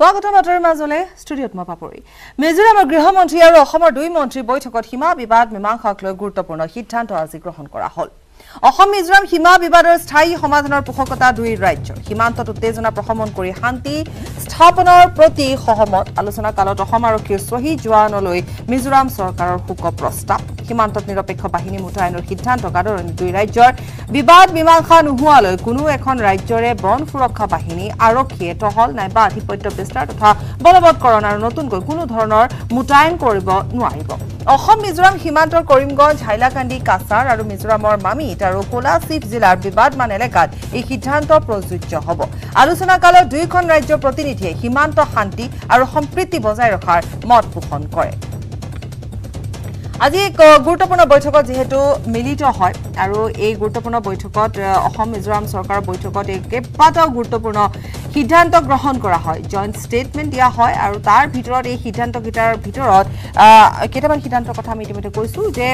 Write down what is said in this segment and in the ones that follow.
স্বাগতম বাতৰিৰ মাজলৈ ষ্টুডিঅ'ত মই পাপৰি। মিজোৰামৰ গৃহমন্ত্ৰী আৰু অসমৰ দুই মন্ত্ৰীৰ বৈঠকত সীমা বিবাদ মীমাংসাক লৈ গুৰুত্বপূৰ্ণ সিদ্ধান্ত আজি গ্ৰহণ কৰা হ'ল। অসম মিজোৰাম সীমা বিবাদৰ স্থায়ী সমাধানৰ পোষকতা দুই ৰাজ্যৰ সীমান্তত উত্তেজনা প্ৰশমন কৰি শান্তি স্থাপনৰ প্ৰতি সহমত। আলোচনা কালত অসম আৰক্ষীৰ শ্বহীদ জোৱানলৈ মিজোৰাম চৰকাৰৰ শোক প্ৰস্তাৱ। সীমান্তত নিৰপেক্ষ বাহিনী মোতায়েনৰ সিদ্ধান্তক আদৰণি দুই ৰাজ্যৰ বিবাদ মীমাংসা নোহোৱালৈ কোনো এখন ৰাজ্যৰে বন সুৰক্ষা বাহিনী আৰক্ষীয়ে টহল নাইবা আধিপত্য বিস্তাৰ তথা বলবৎকৰণ আৰু নতুনকৈ কোনো ধৰণৰ মোতায়েন কৰিব নোৱাৰিব। অসম মিজোৰাম সীমান্তৰ কৰিমগঞ্জ হাইলাকান্দি কাছাৰ আৰু মিজোৰামৰ মামিত আৰু কোলাশিব জিলাৰ বিবাদমান এলেকাত এই সিদ্ধান্ত প্ৰযোজ্য হ'ব। আলোচনা কালত দুয়োখন ৰাজ্যৰ প্ৰতিনিধিয়ে সীমান্ত শান্তি আৰু সম্প্ৰীতি বজাই ৰখাৰ মত পোষণ কৰে। আজি এক গুৰুত্বপূৰ্ণ বৈঠকত যিহেতু মিলিত হয় আৰু এই গুৰুত্বপূৰ্ণ বৈঠকত অসম মিজোৰাম চৰকাৰৰ বৈঠকত এই কেইবাটাও গুৰুত্বপূৰ্ণ সিদ্ধান্ত গ্ৰহণ কৰা হয়। জইণ্ট ষ্টেটমেণ্ট দিয়া হয় আৰু তাৰ ভিতৰত এই সিদ্ধান্তকেইটাৰ ভিতৰত কেইটামান সিদ্ধান্তৰ কথা আমি ইতিমধ্যে কৈছোঁ যে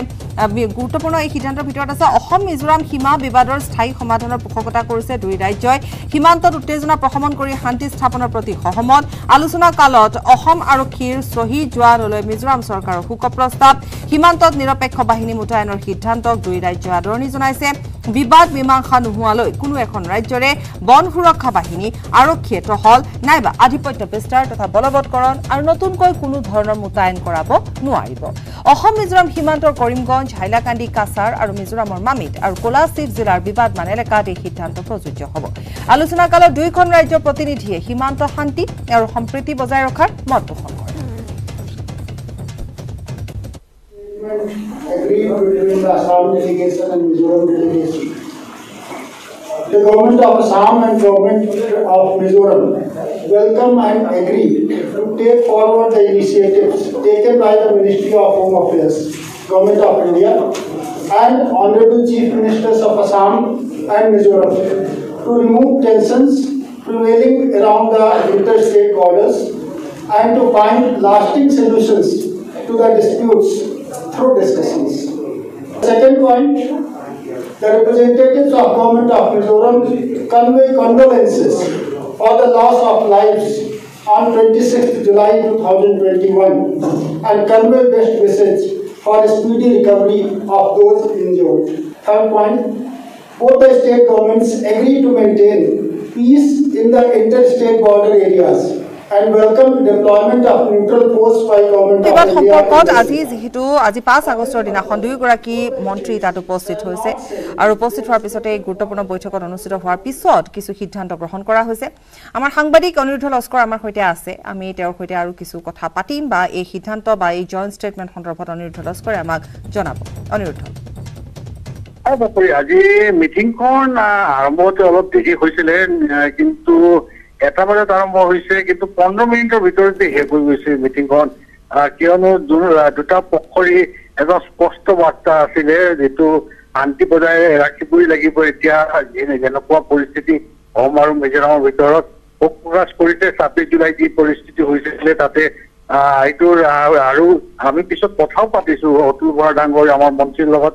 গুৰুত্বপূৰ্ণ এই সিদ্ধান্তৰ ভিতৰত আছে অসম মিজোৰাম সীমা বিবাদৰ স্থায়ী সমাধানৰ পোষকতা কৰিছে দুই ৰাজ্যই। সীমান্তত উত্তেজনা প্ৰশমন কৰি শান্তি স্থাপনৰ প্ৰতি সহমত। আলোচনা কালত অসম আৰক্ষীৰ শ্বহীদ জোৱানলৈ মিজোৰাম চৰকাৰৰ শোক প্ৰস্তাৱ সীমান্তত নিৰপেক্ষ বাহিনী মোতায়েনৰ সিদ্ধান্তক দুই ৰাজ্যই আদৰণি জনাইছে। বিবাদ মীমাংসা নোহোৱালৈ কোনো এখন ৰাজ্যৰে বন সুৰক্ষা বাহিনী আৰক্ষীয়ে টহল নাইবা আধিপত্য বিস্তাৰ তথা বলবৎকৰণ আৰু নতুনকৈ কোনো ধৰণৰ মোতায়েন অসম মিজোৰাম সীমান্তৰ কৰিমগঞ্জ হাইলাকান্দি কাছাৰ আৰু মিজোৰামৰ মামিত আৰু কোলাশিব জিলাৰ বিবাদমান এলেকাত এই সিদ্ধান্ত প্ৰযোজ্য হ'ব। আলোচনা কালত দুয়োখন ৰাজ্যৰ প্ৰতিনিধিয়ে সীমান্ত শান্তি আৰু সম্প্ৰীতি বজাই ৰখাৰ মত পোষণ কৰে। Agreed between the Assam delegation and Mizoram delegation. The government of Assam and government of Mizoram welcome and agree to take forward the initiatives taken by the Ministry of Home Affairs, Government of India, and Honorable Chief Ministers of Assam and Mizoram to remove tensions prevailing around the interstate borders and to find lasting solutions to the disputes through discussions. Second point, the representatives of government of Mizoram convey condolences for the loss of lives on 26 July 2021 and convey best wishes for a speedy recovery of those injured. Third point, both the state governments agree to maintain peace in the interstate border areas India. সম্পৰ্কত আজি যিহেতু আজি পাঁচ আগষ্টৰ দিনাখন দুয়োগৰাকী মন্ত্ৰী তাত উপস্থিত হৈছে। আৰু উপস্থিত হোৱাৰ পিছতে এই গুৰুত্বপূৰ্ণ বৈঠকত অনুষ্ঠিত হোৱাৰ পিছত কিছু সিদ্ধান্ত গ্ৰহণ কৰা হৈছে। আমাৰ সাংবাদিক অনিৰুদ্ধ লস্কৰ আমাৰ সৈতে আছে। আমি তেওঁৰ সৈতে আৰু কিছু কথা পাতিম বা এই সিদ্ধান্ত বা এই জইণ্ট ষ্টেটমেণ্ট সন্দৰ্ভত অনিৰুদ্ধ লস্কৰে আমাক জনাব। অনিৰুদ্ধ। আজি মিটিংখন আহ, আৰম্ভ হওঁতে অলপ দেৰি হৈছিলে কিন্তু এটা বজাত আৰম্ভ হৈছে কিন্তু পোন্ধৰ মিনিটৰ ভিতৰতে শেষ হৈ গৈছে মিটিংখন। কিয়নো দুটা পক্ষৰে এটা স্পষ্ট বাৰ্তা আছিলে যিটো শান্তি বজাই ৰাখিবই লাগিব এতিয়া যেনে- যেনেকুৱা পৰিস্থিতি অসম আৰু মিজোৰামৰ ভিতৰত। শোক প্ৰকাশ কৰিছে ছাব্বিছ জুলাই যি পৰিস্থিতি হৈছিলে তাতে। এইটোৰ আৰু আমি পিছত কথাও পাতিছো অতুল বৰা ডাঙৰ আমাৰ মন্ত্ৰীৰ লগত।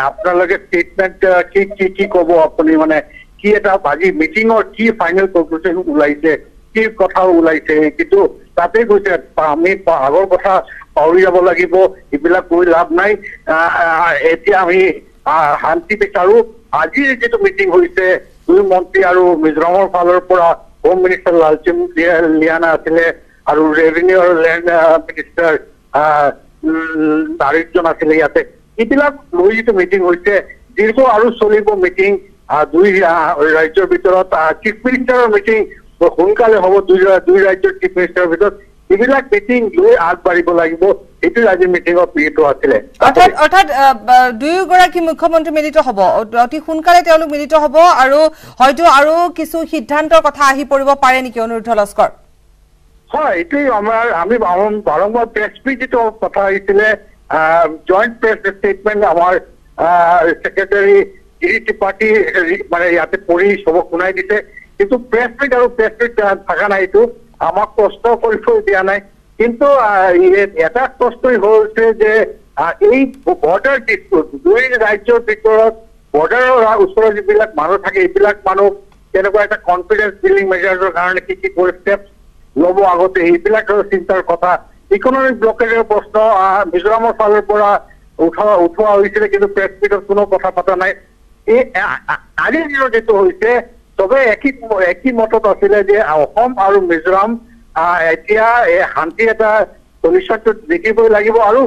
আপোনালোকে ষ্টেটমেণ্ট কি কি কি ক'ব আপুনি মানে কি এটা আজি মিটিঙৰ কি ফাইনেল কনক্লুচন ওলাইছে কি কথা ওলাইছে কিন্তু তাতে পা- আমি আগৰ কথা পাহৰি যাব লাগিব এইবিলাক কৈ লাভ নাই এতিয়া আমি শান্তি বিচাৰো। আজিৰ যিটো মিটিং হৈছে দুই মন্ত্ৰী আৰু মিজোৰামৰ ফালৰ পৰা হোম মিনিষ্টাৰ লালচিং লিয়ানা আছিলে আৰু ৰেভিনিউ লেণ্ড মিনিষ্টাৰ দাৰিদ্ৰজন আছিলে ইয়াতে। এইবিলাক লৈ যিটো মিটিং হৈছে দীৰ্ঘ আৰু চলিব মিটিং দুই ৰাজ্যৰ ভিতৰত চিফ মিনিষ্টাৰৰ মিটিং সোনকালে হ'ব। দুই দুই ৰাজ্যৰ চিফ মিনিষ্টাৰৰ ভিতৰত এইবিলাক মিটিং লৈ আগবাঢ়িব লাগিব এইটো আজি মিটিঙত মিলিত আছিলে। অৰ্থাৎ অৰ্থাৎ আহ, ব- দুয়োগৰাকী মুখ্যমন্ত্ৰী মিলিত হ'ব। অ- অতি সোনকালে তেওঁলোক মিলিত হ'ব আৰু হয়তো আৰু কিছু সিদ্ধান্তৰ কথা আহি পৰিব পাৰে নেকি অনিৰুদ্ধ লস্কৰ? হয় এইটোৱে আমাৰ আমি বাৰং- বাৰম্বাৰ প্ৰেছ কথা আহিছিলে। জইণ্ট প্ৰেছ ষ্টেটমেণ্ট আমাৰ ছেক্ৰেটাৰী ত্ৰিপাঠী হেৰি- মানে ইয়াতে পঢ়ি চবক শুনাই দিছে। কিন্তু প্ৰেছ মিট আৰু প্ৰেছ মিট থকা নাই এইটো। আমাক কষ্ট কৰিব দিয়া নাই। কিন্তু এটা কষ্টই হৈছে যে এই বৰ্ডাৰ ডিস্পিউট দুই ৰাজ্যৰ ভিতৰত বৰ্ডাৰৰ ওচৰৰ যিবিলাক মানুহ থাকে এইবিলাক মানুহ তেনেকুৱা এটা কনফিডেন্স বিল্ডিং মেজাৰ্ছৰ কাৰণে কি কি কৰি ষ্টেপছ ল'ব আগতে সেইবিলাক চিন্তাৰ কথা। ইকনমিক ব্লকেজৰ প্ৰশ্ন মিজোৰামৰ ফালৰ পৰা উঠোৱা উঠোৱা হৈছিলে কিন্তু প্ৰেছ মিটত কোনো কথা পতা নাই। এই আ- আ- আজিৰ দিনত যিটো হৈছে চবে একি একি মতত আছিলে যে অসম আৰু মিজোৰাম এতিয়া এই শান্তি এটা চলিউশ্যনটো দেখিবই লাগিব আৰু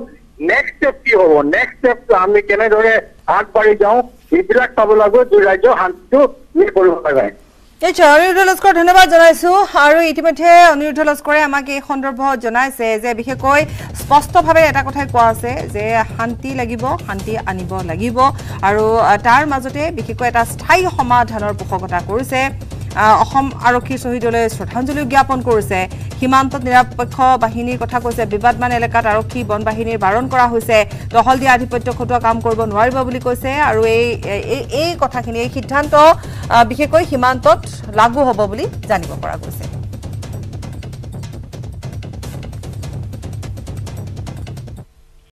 নেক্সট ষ্টেপ কি হ'ব? নেক্সট ষ্টেপটো আমি কেনেদৰে আগবাঢ়ি যাওঁ? এইবিলাক চাব লাগিব দুই ৰাজ্য শান্তিটো কৰিব লাগে নিশ্চয় অনিৰুদ্ধ লস্কৰ ধন্যবাদ জনাইছো। আৰু ইতিমধ্যে অনিৰুদ্ধ লস্কৰে আমাক এই সন্দৰ্ভত জনাইছে যে বিশেষকৈ স্পষ্টভাৱে এটা কথাই কোৱা আছে যে শান্তি লাগিব শান্তি আনিব লাগিব। আৰু তাৰ মাজতে বিশেষকৈ এটা স্থায়ী সমাধানৰ পোষকতা কৰিছে। অসম আৰক্ষীৰ শ্বহীদলৈ শ্ৰদ্ধাঞ্জলি জ্ঞাপন কৰিছে। সীমান্তত নিৰাপক্ষ বাহিনীৰ কথা কৈছে। বিবাদমান এলেকাত আৰক্ষী বন বাহিনীৰ বাৰণ কৰা হৈছে। দখল দিয়া আধিপত্য খটোৱা কাম কৰিব নোৱাৰিব বুলি কৈছে আৰু এই এই- কথাখিনি এই সিদ্ধান্ত বিশেষকৈ সীমান্তত লাগু হ'ব বুলি জানিব পৰা গৈছে।